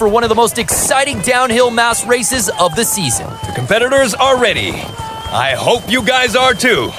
for one of the most exciting downhill mass races of the season. The competitors are ready. I hope you guys are too.